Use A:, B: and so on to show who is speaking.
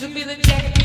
A: to be the jack.